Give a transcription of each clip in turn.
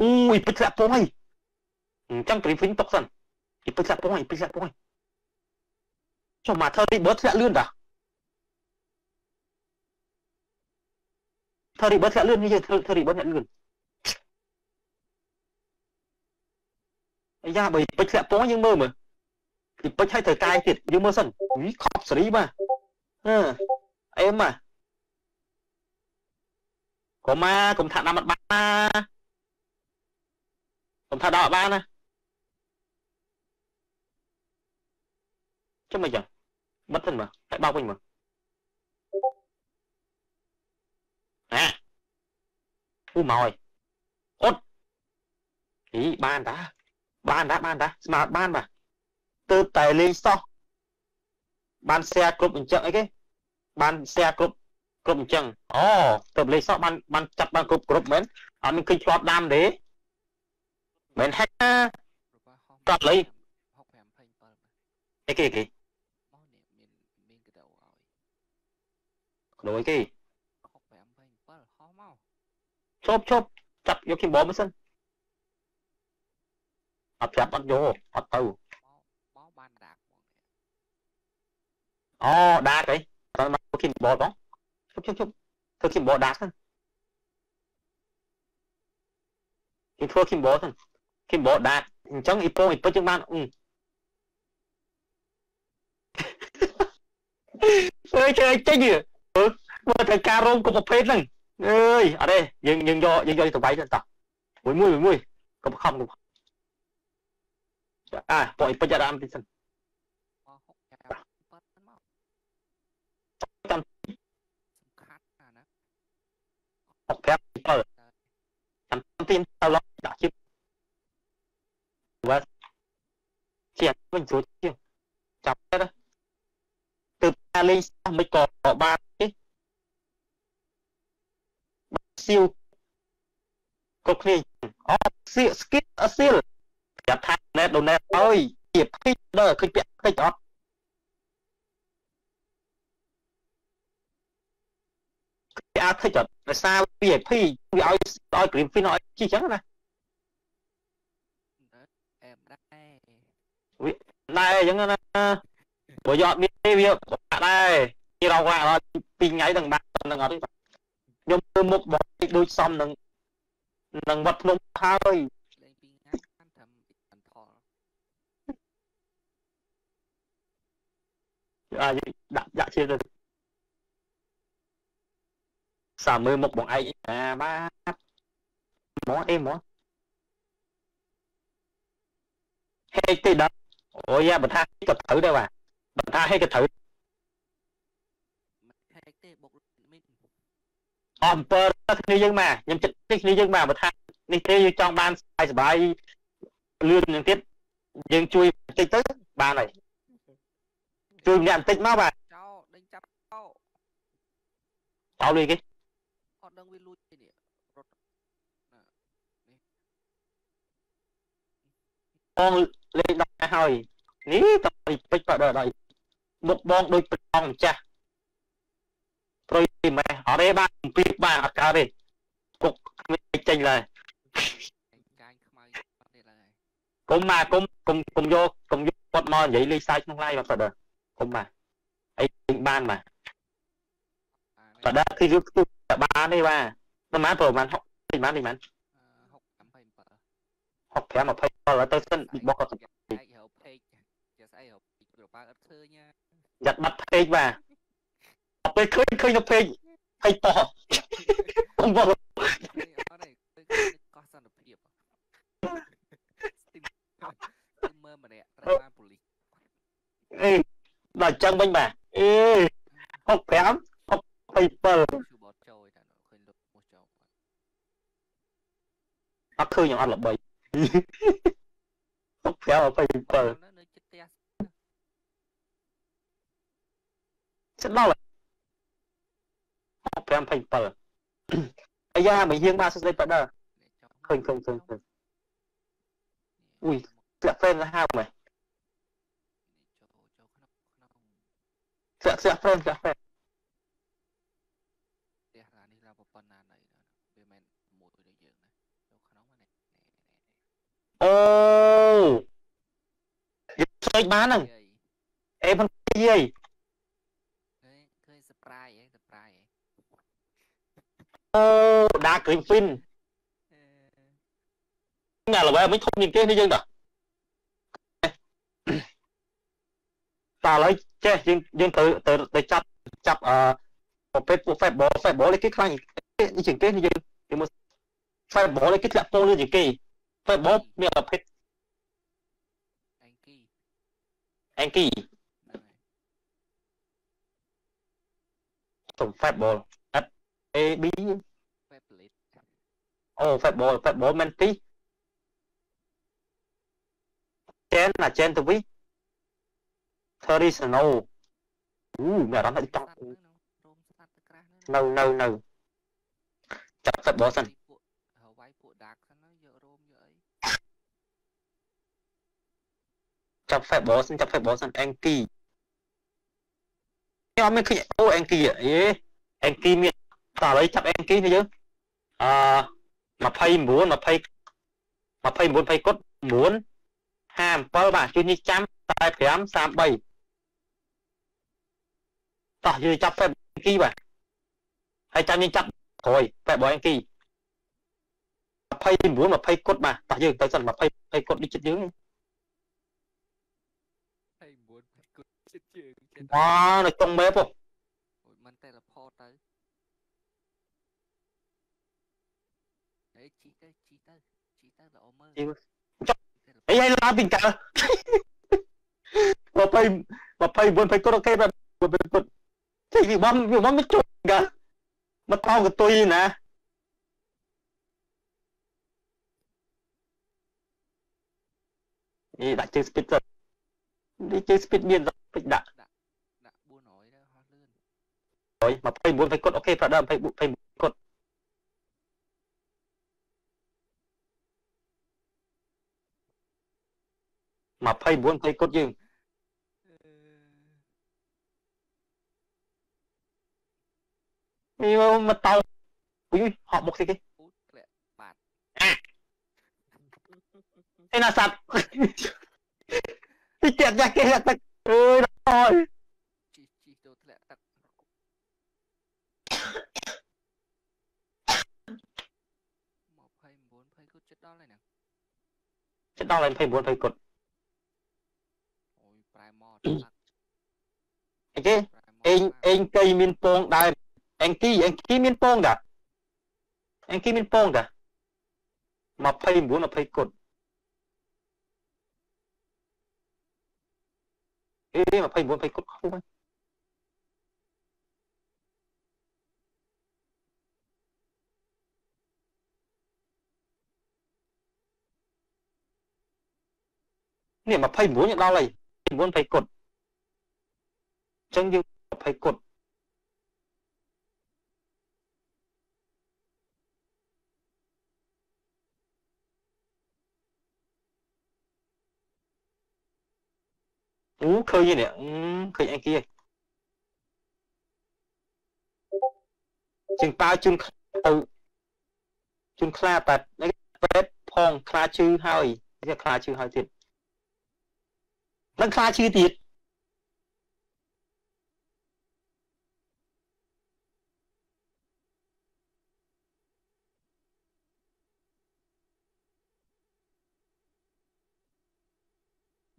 អូយពេជ្រធ្លាក់ពងហើយអញ្ចឹងព្រីហ្វីងຕົកសិនពេជ្រធ្លាក់ពងហើយពេជ្រធ្លាក់ពងហើយចុះមកធ្វើរីបឺតធ្លាក់លឿនតាធ្វើរីបឺតធ្លាក់លឿននេះធ្វើធ្វើរីបឺតធ្លាក់លឿនអាយ៉ាបើពេជ្រធ្លាក់ពងយើងមើលមើលពីពេជ្រឲ្យត្រូវកាយទៀតយើងមើលសិនវីខប់សេរីបាទអឺអេមបាទកុំមកកុំថាដាំអត់បានណា កុំថាដល់អត់បានណាចាំមិនចឹងបិទសិនមើលហើយបោកវិញមើលអាអូមកហើយអត់អីបានតាបានតាបានតាស្មើបានបាទទើបតែលេងសោះបាន share គ្រប់អញ្ចឹងអីគេបាន share គ្រប់គ្រប់អញ្ចឹងអូទើបលេងសោះបានបានចាប់បានគ្រប់គ្រប់មែនអត់មានឃើញឆ្លប់ដាំទេ មិន hack ណាកាត់លុយ65 27អីគេគេមកនេះមានមានកដោឲ្យកដោអីគេ65 27ហោះមកឈប់ឈប់ចាប់យកគីបោមកសិនអត់ចាប់អត់យកអត់ទៅអូដាតអីតើមកគីបោបងជប់ជប់ជប់ធ្វើគីបោដាតហ្នឹងគេធ្វើគីបោហ្នឹង គីបោដាតអញ្ចឹងអ៊ីពងអ៊ីពិតជាងបានអឺអើយចេះចេញមើលតែការរោមគ្រប់ប្រភេទហ្នឹងអើយអត់ទេយើងយើងយកយើងយកទៅវាយទៅតោះមួយមួយមួយកុំខំកុំអាពួកអ៊ីពិតចាតាមទីសិន65 7ចាំទីទៅឡដាក់ជិបបាទ ជាវិញស្រួលជាងចាប់ទៅទើបតែលេងសោះមិនក៏បានទេសៀវគ្រប់គ្នាអូសៀស្គីអសៀលប្រាប់ថាណែដូណេតអើយជាភីដល់ឃើញពាក់ពេចអត់គេអាច thích អត់ដោយសារ VIP វាឲ្យឲ្យ Green Fin ឲ្យជីចឹងណាអែមដែរវា ដែរអញ្ចឹងណាព្រោះយកមានវាបាក់ដែរគេរកឡាដល់2ថ្ងៃនឹងបាននឹងអត់ទេខ្ញុំមើលមុខបងដូចសំនឹងនឹងវត្តភ្នំហើយលេង2ថ្ងៃបានត្រឹមបន្ថលអាចដាក់ដាក់ជាទៅសាមើលមុខបងឯងអាបាទមកអីមកហេទេដល់ អូយ៉ាបើថាក៏ត្រូវដែរបាទបើថាហេក៏ត្រូវហេទេបុកមីនអំពើគ្នាយើងមកខ្ញុំចិត្តគ្នាយើងមកបើថានេះទេយើងចង់បានសុបាយសុបាយលឿននឹងទៀតយើងជួយបន្តិចទៅបានហើយជួយម្នាក់បន្តិចមកបាទចោដេញចាប់ចោចោលុយគេត់ដឹងវាលួចទេនេះរត់ណានេះបងលេខ10ហើយ នេះតពេជ្រក៏ដល់ដល់មុខបងដូចប្រងម្ចាស់ប្រុយម៉ែអរេបានអំពីបានអត់កើតទេគុកគ្មានចេញឡើយកាយខ្មៅទៀតហើយកុំមកកុំកុំកុំយកកុំយកគាត់មកនិយាយលេខសាយក្នុង live បាទបាទកុំមកអីបានបាទបាទគឺយកខ្ទុះបានទេបាទប្រហែលប្រហែល60ប្រហែលប្រហែល65 27ទៅសិនបោះក៏ឯកហៅពេកជាស្អីហៅ បើអត់ឃើញយ៉ាត់បាត់ពេកបាទដល់ពេលឃើញឃើញនៅពេកភ័យតោះខ្ញុំបងអត់ទេកោះសន្តិភាពស្ទីមស្ទីមម្នាក់ត្រូវបានប៉ូលីសអេដល់ចឹងវិញបាទអេ65 27បតចូលតែឃើញលោកមោះចូលអត់ឃើញអត់ល្បី65 27 ចិត្តដល់527អាយ៉ាមកយើងបានសួស្ដីប៉ដាឃើញឃើញឃើញអ៊ុយធ្លាក់ហ្វេនទៅហើមហ៎ធ្លាក់ធ្លាក់ហ្វេនធ្លាក់ហ្វេនផ្ទះឡានេះឡាប៉ុណ្ណាណៃវាមិនមួយដូចយើងណាចូលក្នុងណាអូយើងស្លេចបានហ្នឹងអេមិនយាយ ញ surprise ហ៎ surprise ហ៎អូដាក្រីមហ្វីនអឺញ៉ាំល្បែមិនធំជាងគេនេះយើងតាតើឥឡូវចេះយើងយើងត្រូវទៅទៅចាប់ចាប់អឺប្រភេទពួក Fable Fable គេខ្លាំងនេះជាងគេនេះយើងយើងមើល Fable គេធ្លាក់ពងលឿនជាងគេ Fable មានប្រភេទអេងគី Anki ហ្នឹងហើយ ទៅ Fable F A B Fablet អូ Fable Fable មែនទីចេនណាចេនទៅវិញ Traditional អូមានអារម្មណ៍ថាចង់សត្វហ្នឹងរោមសត្វទៅក្រាស់ហ្នឹងនៅនៅនៅចាប់ Fable សិនពួកហើយវាយពួក dark សិនទៅយករោមយកអីចាប់ Fable សិនចាប់ Fable សិន Anki ខ្ញុំអត់មានឃើញអូ Anki អេ Anki មានតើឥឡូវចាប់ Anki នេះយើងអឺ29 20 29 20គុត9 57បាទជួយនេះចាំតែ5 33តោះយើងចាប់ Fable Anki បាទហើយចាំយើងចាប់ក្រោយ Fable Anki 29 20គុតបាទតោះយើងទៅសិន20 20គុតនេះចិត្តយើងហើយ9គត់ចិត្តជើងចិត្ត មកនៅក្នុង map ហ៎អូយមិន teleport ទៅអេជីទៅជីទៅជីទៅល្អមើលជីមើលអីឲ្យឡើងពីកើ20 29 20គុតអូខេបាទ29គុតចេះវាបំវាបំមិនជួយកើមកតោកតុយណាអីដាក់ជើង speed ទៅនេះជើង speed មានពេចដាក់ 29 29ទៅគត់អូខេប្រដើម20 29គត់29 20គត់យើងមីមកតើអុយហក់មុខស្អីគេធ្លាក់បាទឯណាសັດតិចតែគេតែអើយដល់ chết đau lên thầy buồn thầy cột anh kia anh anh cây miên phong đại, anh kia anh kia miên phong đã anh kia miên phong đã mà thầy buồn là thầy cột ê mà thầy buồn thầy cột không? anh នពងដែរអេងគីមានពងដែរ29 20គុតអេ29 20គុតខ្ពស់ហ្នឹងនេះ29ដល់ហើយ29 20គុតអញ្ចឹងយើង20គុតអូឃើញនេះអឺឃើញអីគេជាងប៉ាវជូនទៅជូនខ្លាតែពេតផងខ្លាឈឺហើយគេខ្លាឈឺហើយទៀត នឹងខ្លាឈឺទៀត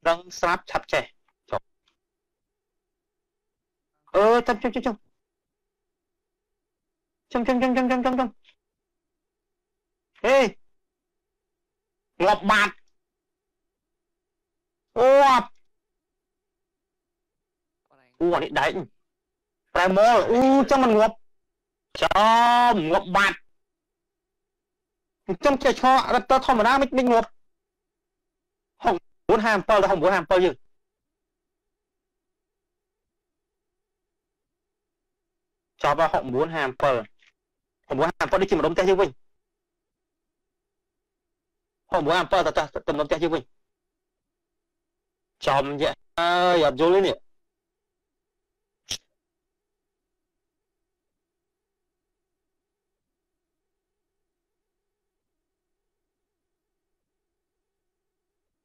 ដឹងស្រាប់ឆាប់ចេះចុះអឺចាំចាំចាំចាំចាំចាំចាំចាំចាំចាំចាំហេងាប់បាត់អូអត់ប្រែង អូអានេះដែកប្រែម៉លអូចាំមិនងាប់ចាំងាប់បាត់ចាំចេះឆ្ងល់រត់ទៅធម្មតាមិនមិនងាប់957ដល់957យើងចាប់ដល់6957 6957នេះជាម្ដុំផ្ទះយើងវិញ6957តើទៅម្ដុំផ្ទះយើងវិញចំយ៉ាអើយអត់យល់ទេនេះ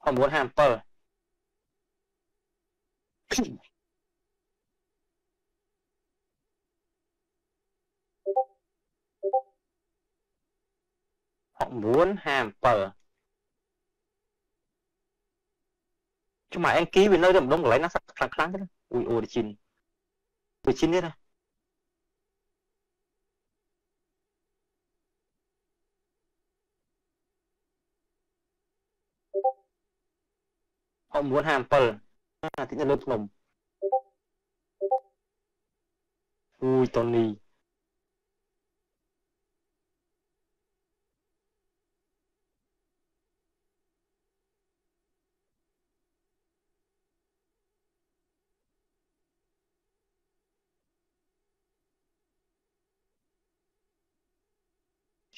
957ហក9 57ចុះមកអេងគីវានៅតែម្ដងកន្លែងណាខ្លាំងខ្លាំងទេអ៊ុយអូឌីជីនឌីជីននេះណា 957អាទីនៅលើភ្នំអ៊ុយតូនី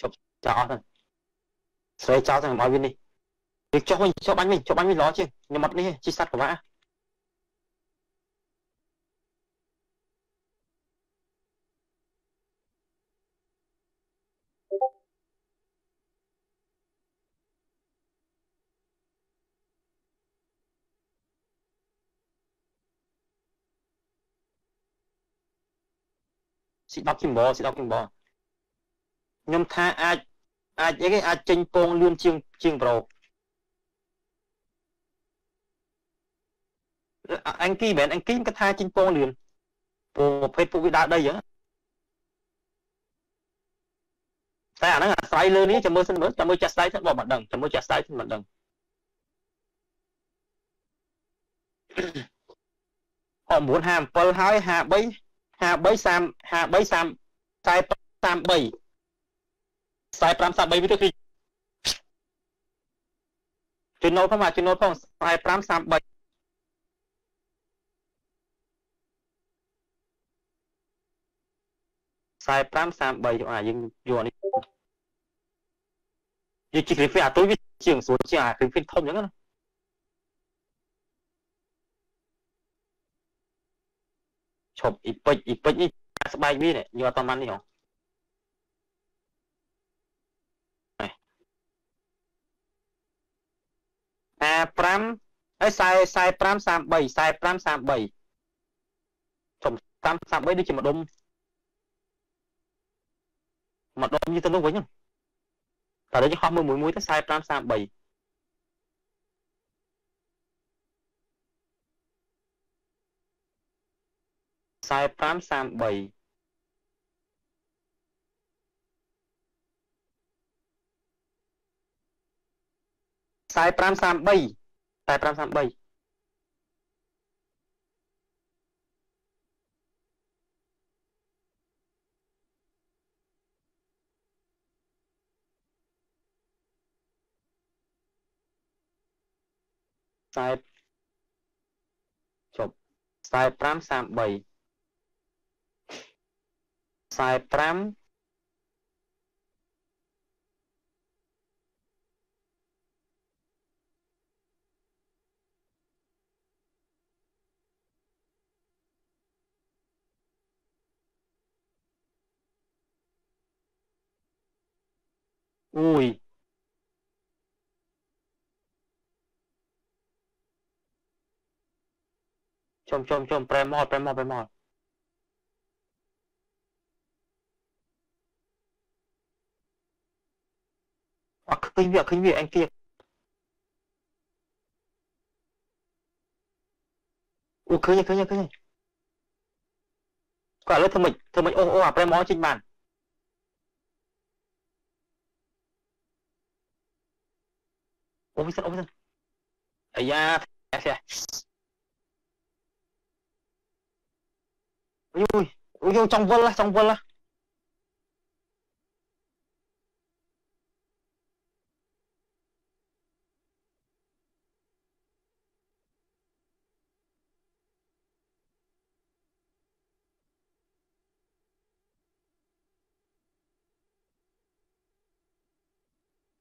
ជប់ចោលអស់ទៅស្រីចោលទាំងឲ្យវានេះ វាចុះវិញចុះបាញ់វិញចុះបាញ់វិញល្អជាងខ្ញុំអត់នេះជីសัตว์កបាស៊ី10គីមបស៊ី10គីមបខ្ញុំថាអាចអាចអីគេអាចចេញពងលឿនជាងជាងប្រូ អញគីមែនអញគីគាត់ថាចេញពងលឿនពងប្រភេទពួកវាដើរដីចឹងតែអាហ្នឹងអាស្រ័យលើនេះចាំមើលសិនមើលចាំមើលចាក់ស្ដាយទៅបើមិនដឹងចាំមើលចាក់ស្ដាយទៅមិនដឹងអ9 57ហើយ53 53 30 53 30 43 45 43វាទៅគឺចំណូលផងមកចំណូលផង45 33 45 33អាយើងយកនេះយើងជីគ្រីហ្វីអាទុយវាជាងស្រួលជាងអាគ្រីហ្វីធំអញ្ចឹងណាឈប់អ៊ីពេចអ៊ីពេចនេះស្បែកវានេះយកអត់តាមនេះហ៎5ហើយ45 33 45 33ចំតាម33ដូចជាម្ដុំ ម្ដុំយទៅនោះវិញតែដូចហោះមើលមួយមួយទៅ45 33 45 33 45 33 45 33 จบสายพรำสามใบสายพรำอุ้ย 40ចប់45 33 45 Ui. Chôm chôm chôm premol premol premol. À, khinh việc khinh việc anh kia. Ủa khơi nha khơi nha khơi nha. Quả lớp thơ mình, thơ mình ô ô à premol trên bàn. ôm sân ôm sân ấy da kìa ui ui ui trong vân là trong vân là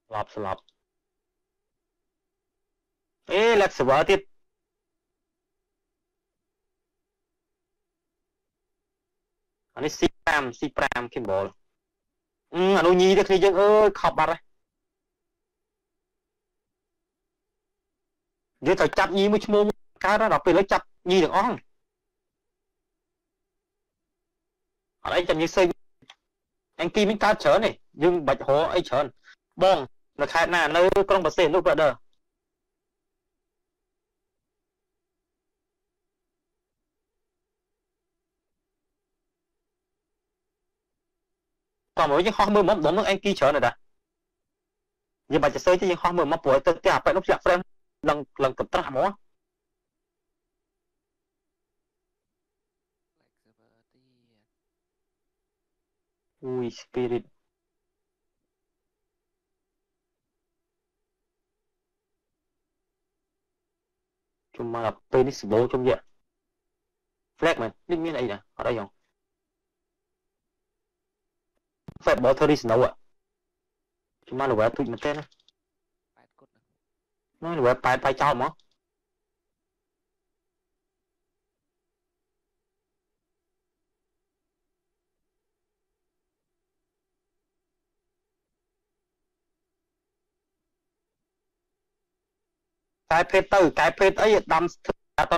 lọp lọp អេ Lex server ទៀ អានេះ C5 C5 Kimball អឺអានោះញីទៅគ្នាយើងអើយខប់បាត់ហើយយើងត្រូវចាប់ញីមួយឈ្មោះកើតដល់ពេលលើចាប់ញីទាំងអស់អត់អីចាំយើងសើចអង្គីមានកើតច្រើនទេយើងបាច់រកអីច្រើនបងនៅខេត្តណានៅក្រុងបរសេនោះ brother តោះមកយើងហោះមើលមកបងនឹងអង្គីច្រើនទេតាយើងបាច់ទៅសើចទេយើងហោះមើលមកព្រោះទៅផ្ទះអាប៉ែនោះជាក់ frame ឡើងឡើងកន្ត្រាស់ហ្មង flexibility អូយ spirit ជុំមកដល់ពេលនេះសបោជុំយក flag មែននេះមានអីណាអត់អីហ ង flag ball ធ្វើ snow อ่ะជុំមក level ទុយមែនទេណាប៉ែតគុតហ្នឹង nó level 8បាយចោលហ្មងកែភេទទៅកែភេទអីដាំអត់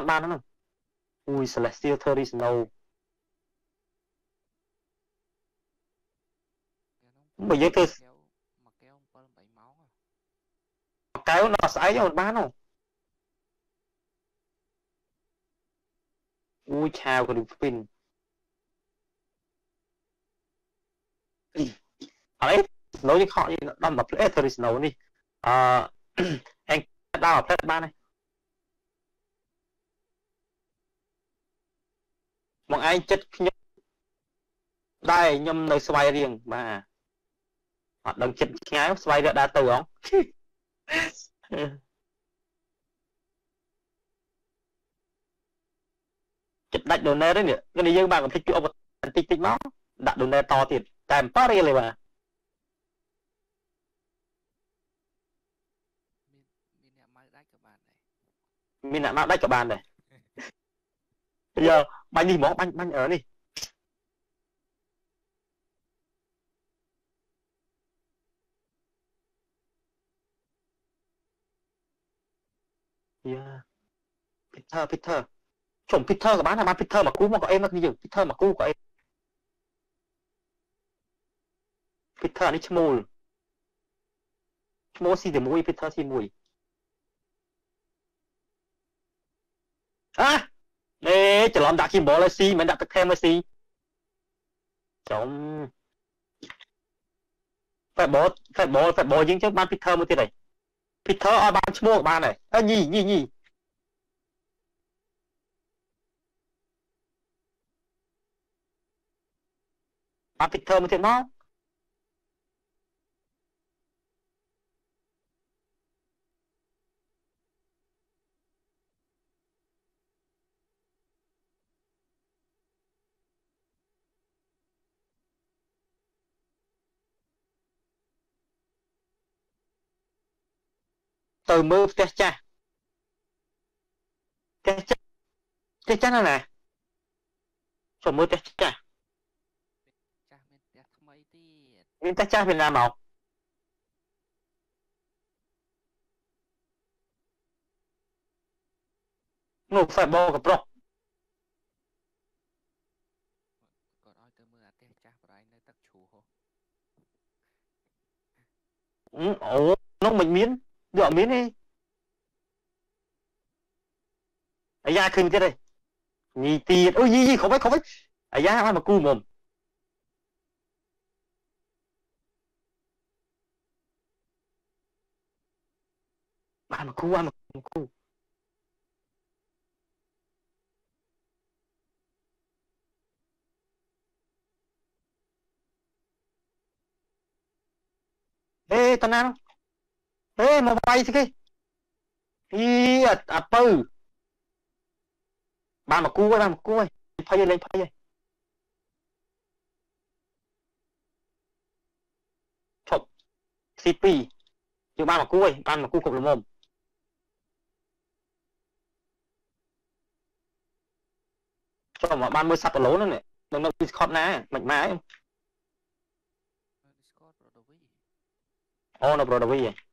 បានហ្នឹងអូយ celestial theory snow បើយើងធ្វើកែវមួយកែវ7 8ម៉ោងហ៎កែវដល់ស្អែកអត់បានហ៎អូយឆាវក៏ដូចស្ពីនអី snow នេះខកដល់មក play theory snow នេះអឺអញដល់ play បានហើយមកឯងចិត្តខ្ញុំដែរខ្ញុំនៅស្វាយរៀងបាទអ ត់ដឹងចិត្តឆ្ងាយស្វាយរៀងដើរទៅហងចិត្តដាច់ donate ទេនេះនេះយើងបានកំភ្លេចពីឧបករណ៍តិចតិចមកដាក់ donate តទៀតតែមិនតរៀលទេបាទមានមានអ្នកម៉ៅដាច់ក៏បានដែរមានអ្នកមកដាច់ក៏បានដែរយកបាញ់នេះហ្មងបាញ់បាញ់អឺនេះ យ៉ា Peter Peter ជុំ Peter ក៏បានដែរបាន Peter មកគូមកក៏អេមមកគ្នាយើង Peter មកគូក៏អេម Peter នេះឈ្មោលឈ្មោលស៊ីតែមួយ Peter ស៊ីមួយអ่ะអេច្រឡំដាក់ Kimball ឲ្យស៊ីមិនដាក់ទឹកថែមឲ្យស៊ីចំ Fatball Fatball Fatball យើងចឹងបាន Peter មួយទៀតហើយ Peter ឲ្យបានឈ្មោះក៏បានដែរអើញីញីញីបាន Peter មួយទៀតមក ទៅមើលផ្ទះចាស់ផ្ទះចាស់ផ្ទះចាស់នៅណាចូលមើលផ្ទះចាស់ចាស់មានផ្ទះថ្មីទៀតមានផ្ទះចាស់ពីណាមកនោះ Fatball ក៏ប្រុសគាត់ឲ្យទៅមើលអាផ្ទះចាស់ប្រៃនៅទឹកជ្រោះហ៎អឺអូនោះមិនមាន យកអត់មានទេអាយ៉ាឃើញទៀតទេញីទៀតអូយញីញីខំវិញខំវិញអាយ៉ាបា អេតាណានោះអេមកវាយស្គីអីអាអាពៅបានមកគូហើយបានមកគូហើយភ័យហើយលេងភ័យហើយឈប់ C2 យើងបានមកគូហើយបានមកគូគ្រប់ល្មមចុះមកបានមើលសัตว์គីឡូហ្នឹងនេះនឹងនៅ Discord ណាមិនម៉ានៅ Discord Brother V អូនៅ Broadway ហ៎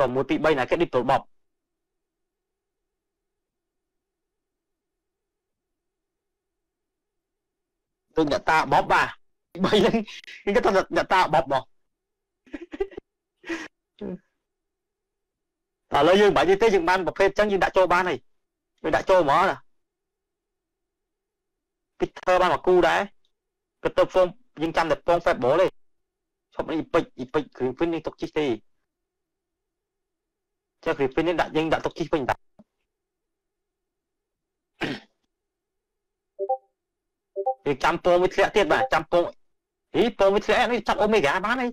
ជាប់1 2 3ណាគេឌីប្លបបដូចអ្នកតាបបបាទបីហ្នឹងគេថាអ្នកតាបបបងតែឥឡូវយើងបាច់ទេយើងបានប្រភេទចឹងយើងដាក់ចូលបានហើយយើងដាក់ចូលហ្មងណាពីធ្វើបានមកគូដែរក៏ទៅហ្វុំយើងចាំតែពង Fable ទេឈប់នេះពេជ្រអ៊ីពេជ្រគ្រឿងពេញនេះទុកជីទេ ចាគ្រឿងពេញនេះដាក់យើងដាក់ទុកជីពេញតាយើងចាំពងវាធ្លាក់ទៀតបាទចាំពងអីពងវាធ្លាក់នេះចាប់អូមេហ្គាបានហើយ